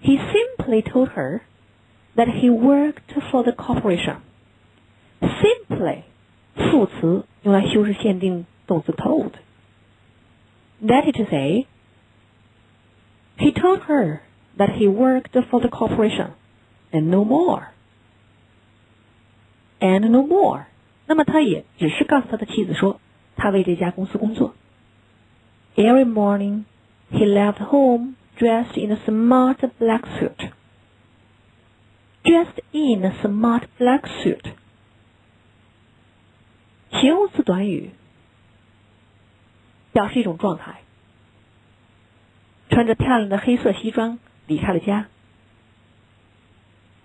He simply told her that he worked for the corporation. Simply 副词用来修饰限定动词 told. That is to say, he told her that he worked for the corporation and no more. And no more. 那么他也只是告诉他的妻子说，他为这家公司工作。Every morning, he left home dressed in a smart black suit. Dressed in a smart black suit. 形容词短语表示一种状态，穿着漂亮的黑色西装离开了家。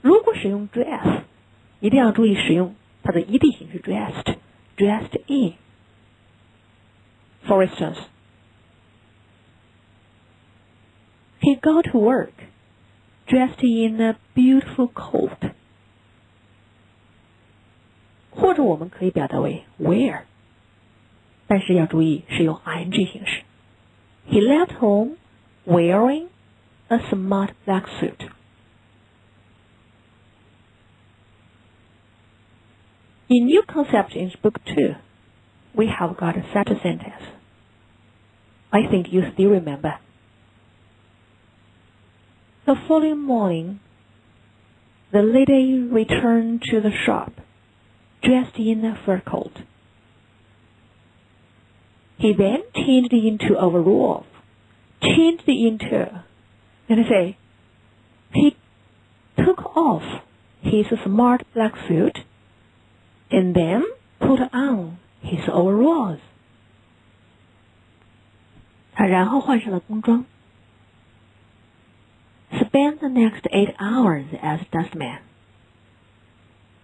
如果使用 dress，一定要注意使用它的一地形式 dressed，dressed in。For instance, he got to work dressed in a beautiful coat. 或者我们可以表达为 wear，但是要注意是用 ing 形式。He left home wearing a smart black suit. In New Concept in Book 2, we have got such a sentence. I think you still remember. The following morning, the lady returned to the shop dressed in a fur coat. He then changed into overalls. Changed into, let me say, he took off his smart black suit and then put on his overalls. 他然后换上了工装。 Spent the next eight hours as dustman.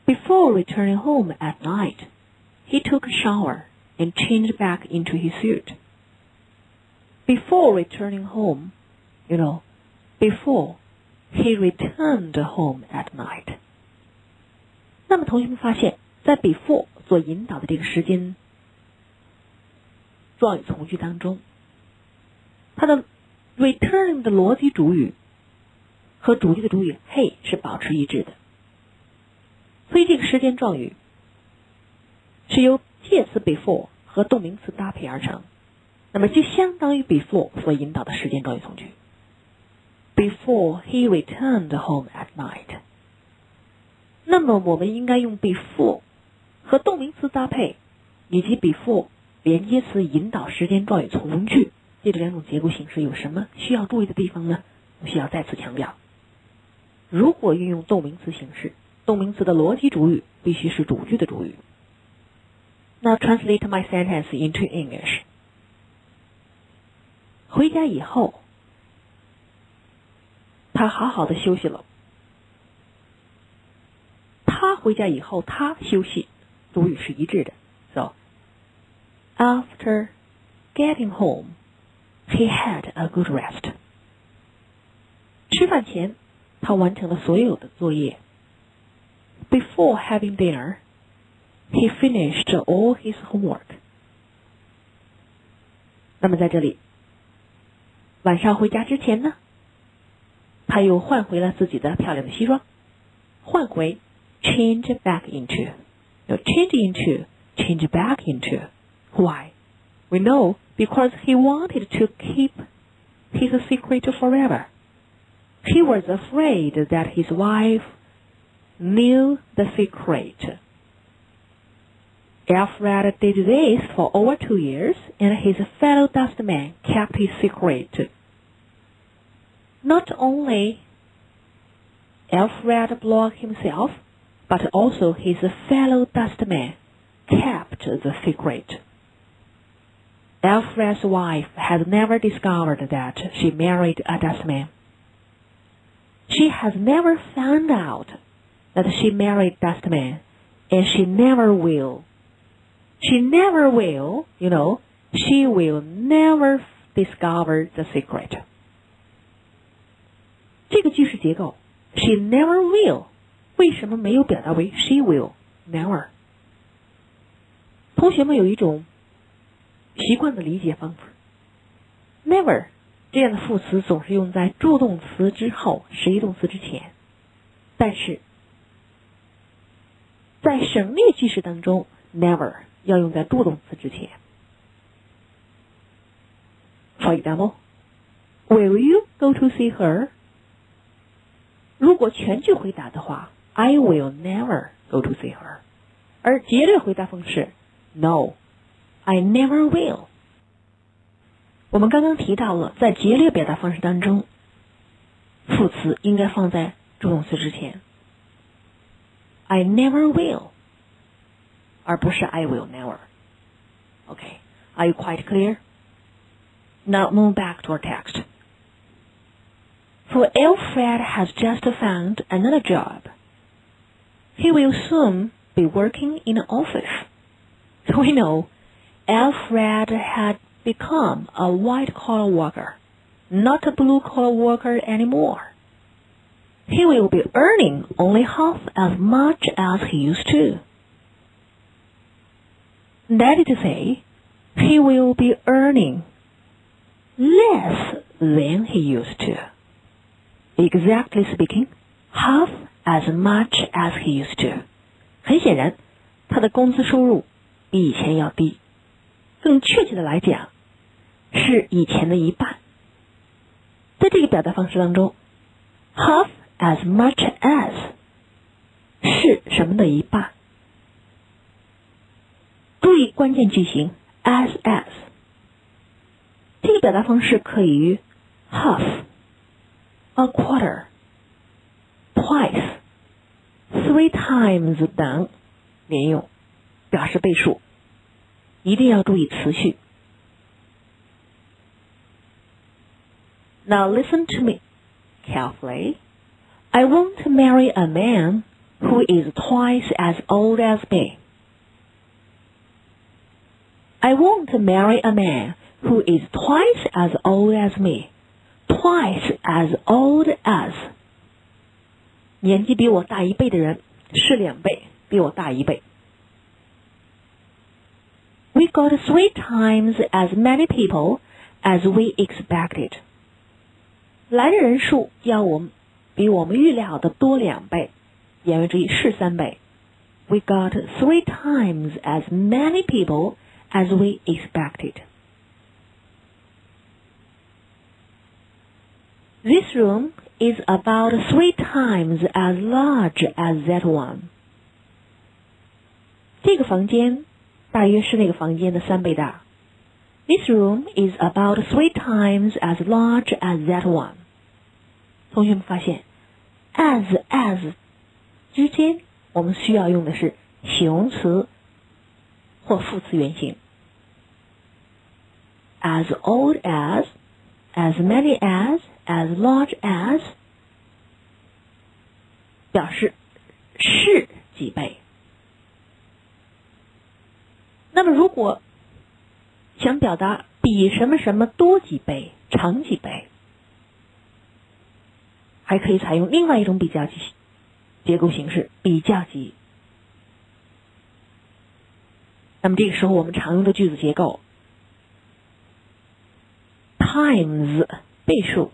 Before returning home at night, he took a shower and changed back into his suit. Before returning home, you know, before he returned home at night. 那么同学们发现，在 before 所引导的这个时间状语从句当中，它的 return 的逻辑主语 和主句的主语 he 是保持一致的。所以这个时间状语是由介词 before 和动名词搭配而成，那么就相当于 before 所引导的时间状语从句。Before he returned home at night，那么我们应该用 before 和动名词搭配，以及 before 连接词引导时间状语从句，这两种结构形式有什么需要注意的地方呢？我需要再次强调，如果运用动名词形式。动名词的逻辑主语必须是主句的主语。Now translate my sentence into English。回家以后，他好好的休息了。他回家以后，他休息，主语是一致的。So after getting home, he had a good rest。吃饭前， 他完成了所有的作业。before having dinner, he finished all his homework. 那么在这里，晚上回家之前呢，他又换回了自己的漂亮的西装，换回 change back into，要 change into change back into。Why? We know because he wanted to keep his secret forever. He was afraid that his wife knew the secret. Alfred did this for over two years, and his fellow dustman kept his secret. Not only Alfred Bloggs himself, but also his fellow dustman kept the secret. Alfred's wife had never discovered that she married a dustman. She has never found out that she married Dustman, and she never will. She never will, you know, she will never discover the secret. 这个句式结构，she never will，为什么没有表达为 she will？never。同学们有一种习惯的理解方法，never 这样的副词总是用在助动词之后，实义动词之前。但是，在省略句式当中，never 要用在助动词之前。For example, Will you go to see her? 如果全句回答的话，I will never go to see her。而结略回答方式，No, I never will。我们刚刚提到了，在节略表达方式当中，副词应该放在助动词之前。I never will，而不是 I will never。OK，Are you quite clear? Now move back to our text. For Alfred has just found another job. He will soon be working in an office. So we know Alfred had become a white collar worker, not a blue collar worker anymore. He will be earning only half as much as he used to. That is to say, he will be earning less than he used to. Exactly speaking, half as much as he used to. 很显然，他的工资收入比以前要低。更确切的来讲， 是以前的一半。在这个表达方式当中，half as much as 是什么的一半？注意关键句型 as as。这个表达方式可以与 half、a quarter、twice、three times 等连用，表示倍数。一定要注意词序。Now listen to me carefully. I want to marry a man who is twice as old as me. I want to marry a man who is twice as old as me. Twice as old as 年纪比我大一倍的人是两倍，比我大一倍。We got three times as many people as we expected. 来的人数要我们比我们预料的多两倍，言外之意是三倍。We got three times as many people as we expected. This room is about three times as large as that one. 这个房间大约是那个房间的三倍大。This room is about three times as large as that one. 同学们发现，as as 之间我们需要用的是形容词或副词原形。As old as, as many as, as large as，表示是几倍。那么，如果想表达比什么什么多几倍、长几倍，还可以采用另外一种比较级结构形式——比较级。那么，这个时候我们常用的句子结构：times 倍数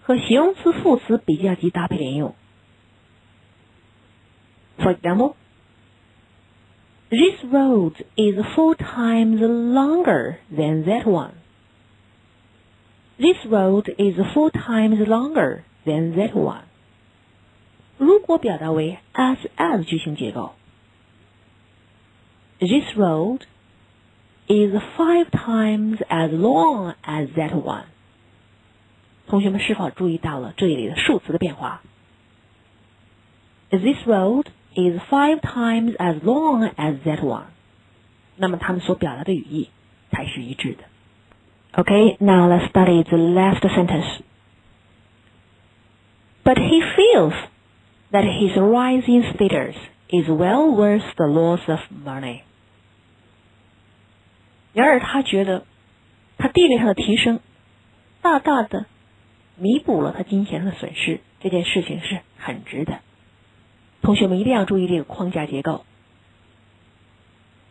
和形容词、副词比较级搭配连用。For example. This road is four times longer than that one. This road is four times longer than that one. 如果表达为 as as 句型结构，This road is five times as long as that one。同学们是否注意到了这里的数词的变化？This road is five times as long as that one，那么它们所表达的语义才是一致的。 Okay, now let's study the last sentence. But he feels that his rising status is well worth the loss of money. 然而，他觉得他地位上的提升大大的弥补了他金钱上的损失，这件事情是很值得。同学们一定要注意这个框架结构，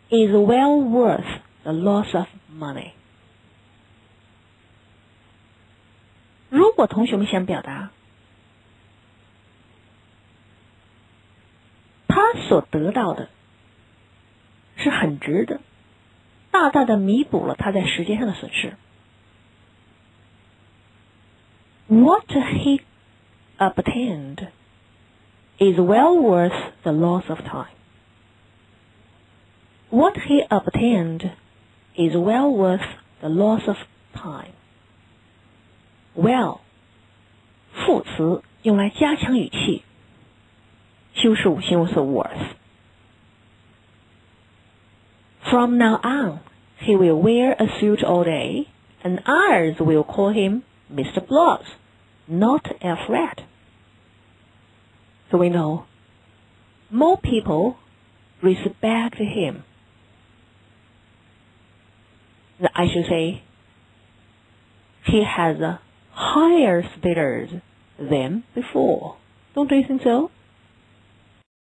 is well worth the loss of money。 如果同学们想表达，他所得到的是很值的，大大的弥补了他在时间上的损失。What he obtained is well worth the loss of time. What he obtained is well worth the loss of time. well 副词用来加强语气，修饰五形容词 worth。From now on, he will wear a suit all day, and others will call him Mr. Bloggs, not Alfred. So we know more people respect him. I should say he has a higher status than before. Don't you think so?